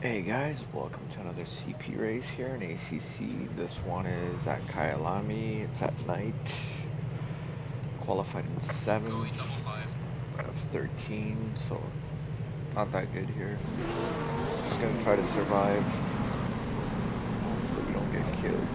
Hey guys, welcome to another CP race here in ACC. This one is at Kyalami. It's at night. Qualified in Going seventh. double five. I have 13, so not that good here. Just gonna try to survive. Hopefully we don't get killed.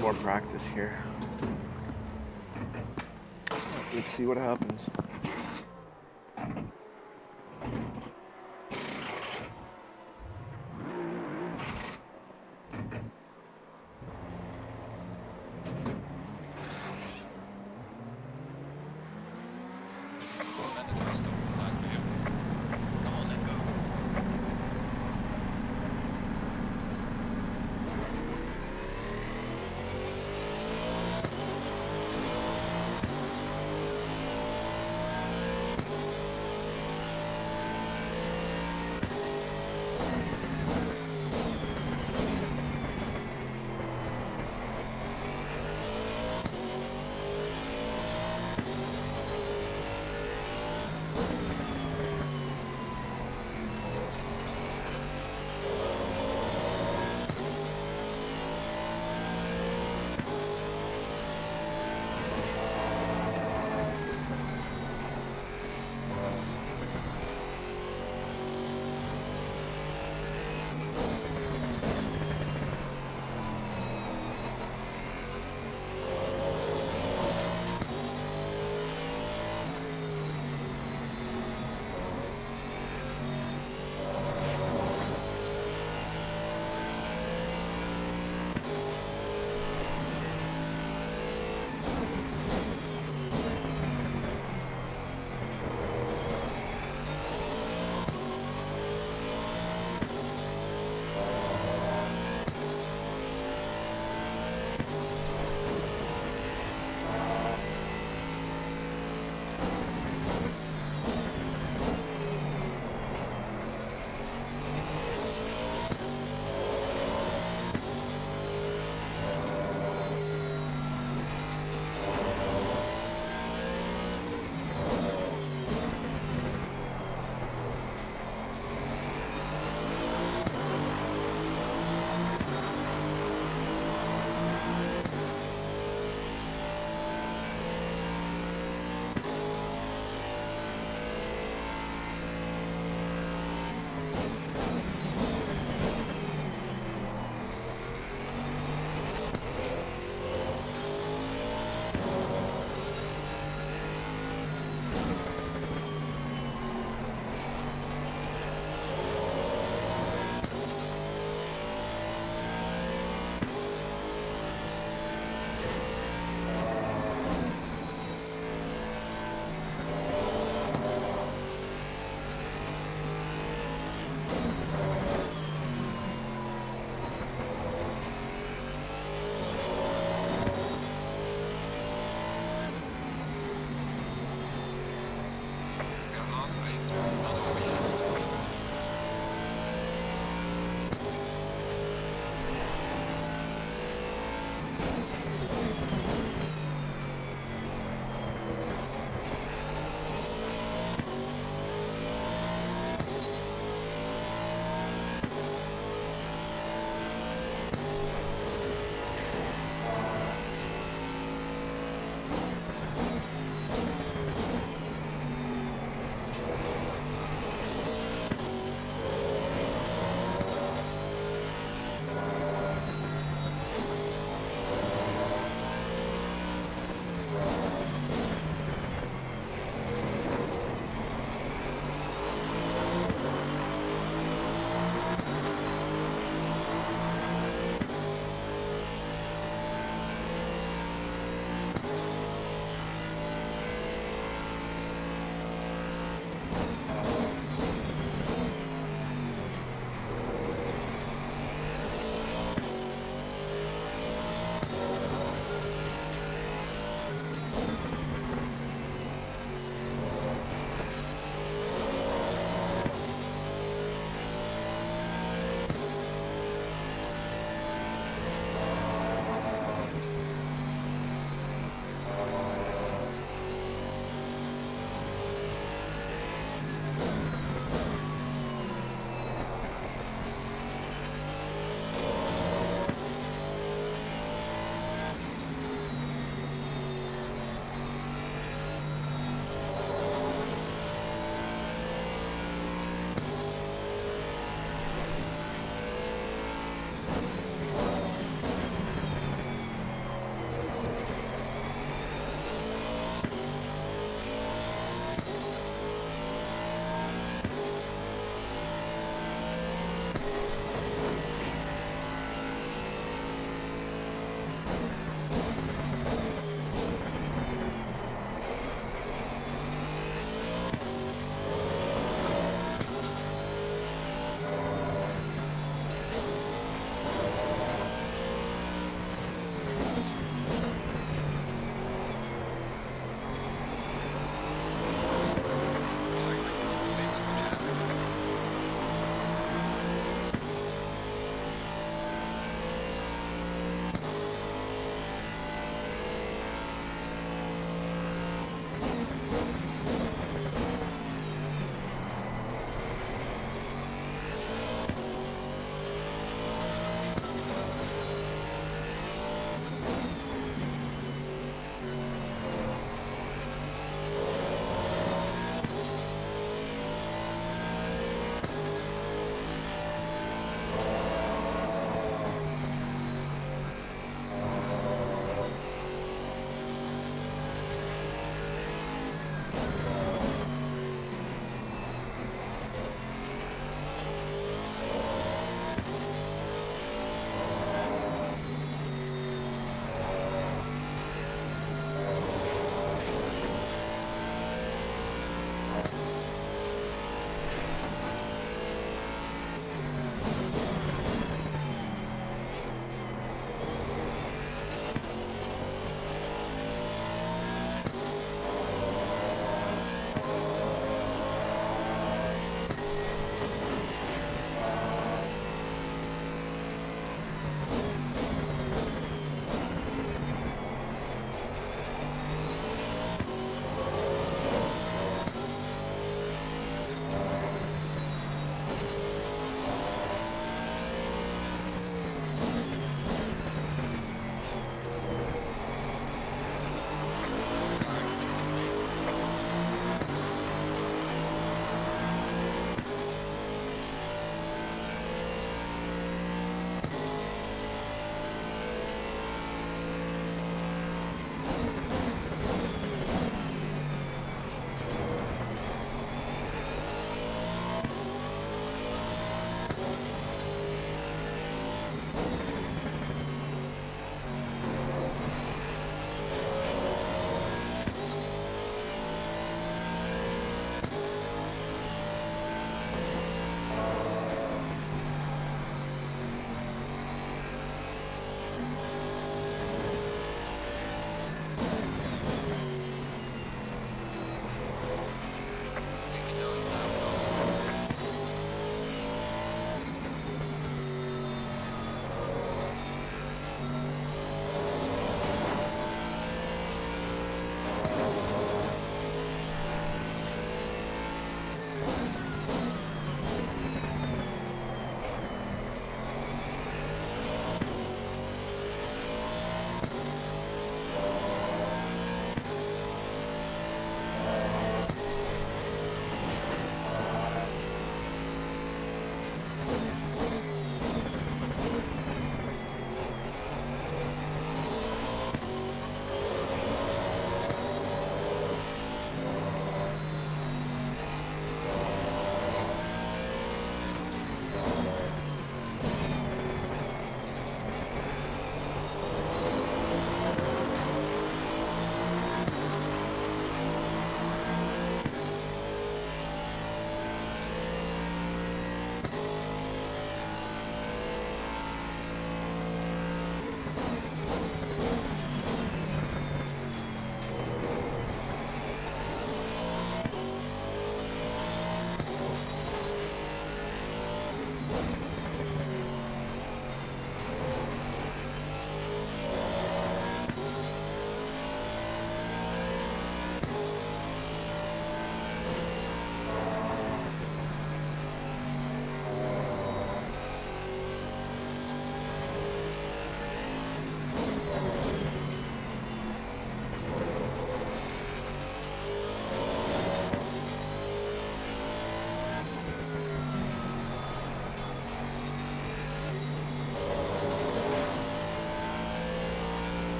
More practice here. Let's see what happens.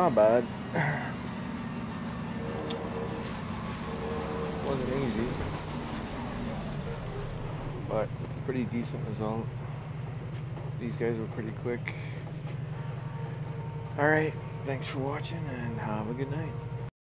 Not bad. Wasn't easy, but pretty decent result. These guys were pretty quick. Alright, thanks for watching